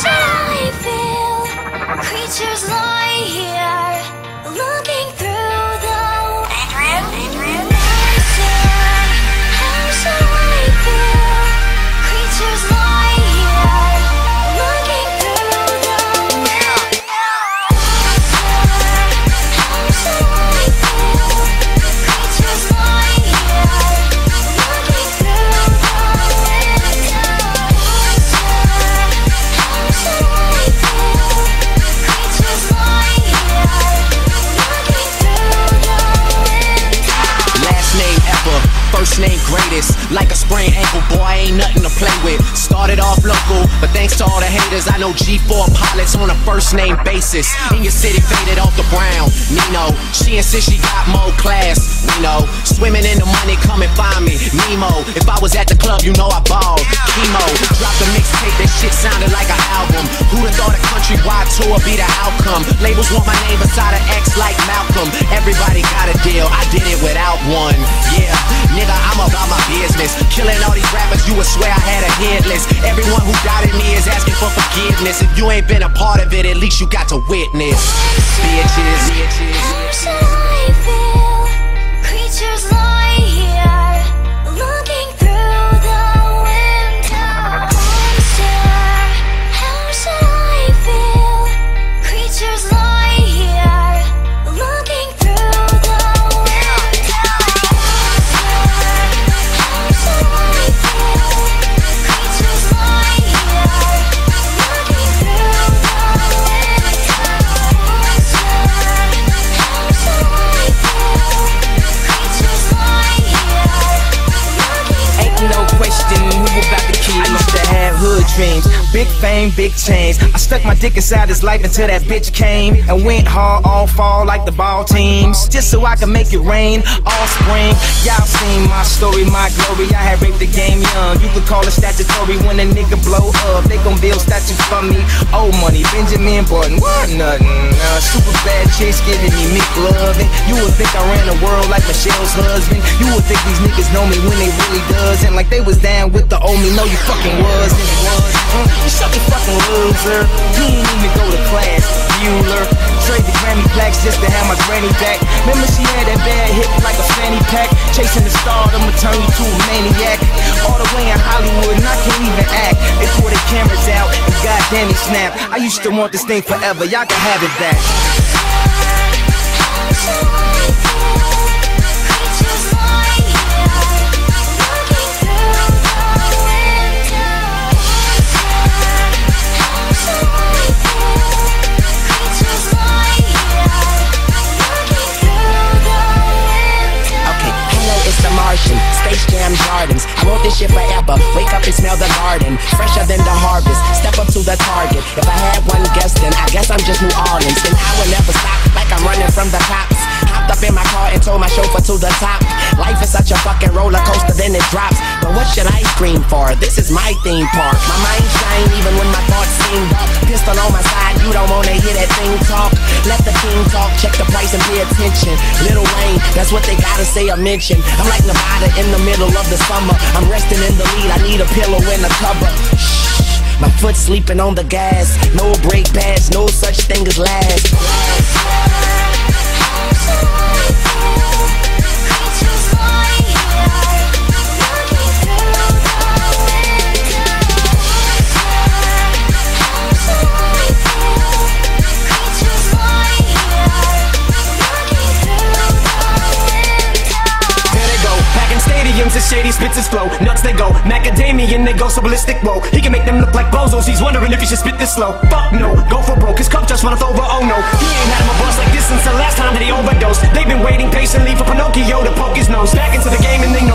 shall I feel? Creatures lie here, looking. Sprained ankle, boy, ain't nothing to play with. Started off local, but thanks to all the haters, I know G4 pilots on a first name basis. In your city, faded off the brown. Nino, she insists she got more class. Know, swimming in the money, come and find me. Nemo, if I was at the club, you know I balled. Chemo, dropped a mixtape, that shit sounded like an album. Who'da thought a countrywide tour be the outcome? Labels want my name beside an X like Malcolm. Everybody got a deal, I did it without one. Yeah, nigga, I'm about my business. Killing all these rappers, you would swear I had a hit list. Everyone who doubted me is asking for forgiveness. If you ain't been a part of it, at least you got to witness. Bitches, bitches. Big fame, big chains. I stuck my dick inside his life until that bitch came and went hard all fall like the ball teams, just so I could make it rain all spring. Y'all seen my story, my glory. I had raped the game young. You could call it statutory when a nigga blow up. They gon' build statues for me. Old money, Benjamin Button, what nothing. Uh, super bad chicks giving me Mick loving. You would think I ran the world like Michelle's husband. You would think these niggas know me when they really doesn't. Like they was down with the old me. No, you fucking was and was. You suck a fucking loser. You ain't even go to class. Bueller. Trade the Grammy plaques just to have my granny back. Remember she had that bad hip like a fanny pack. Chasing the star, I'ma turn you to a maniac. All the way in Hollywood and I can't even act. They pull their cameras out and goddamn it snap. I used to want this thing forever. Y'all can have it back. This shit forever. Wake up and smell the garden. Fresher than the harvest. Step up to the target. If I had one guess, then I guess I'm just New Orleans. Then I will never stop like I'm running from the cops. Hopped up in my car and told my chauffeur to the top. Life is such a fucking roller coaster, then it drops. But what should I scream for? This is my theme park. My mind shine even when my thoughts seem dark. Pistol on my side, you don't wanna hear that thing talk. Let king talk, check the price and pay attention. Little Wayne, that's what they gotta say or mention. I'm like Nevada in the middle of the summer. I'm resting in the lead, I need a pillow and a cover. Shh, my foot sleeping on the gas. No brake pads, no such thing as last. Shady spits his flow. Nuts they go, macadamian they go so ballistic. Whoa, he can make them look like bozos. He's wondering if he should spit this slow. Fuck no, go for broke. His cup just runneth over. Oh no, he ain't had him a bust like this since the last time that he overdosed. They've been waiting patiently for Pinocchio to poke his nose back into the game, and they know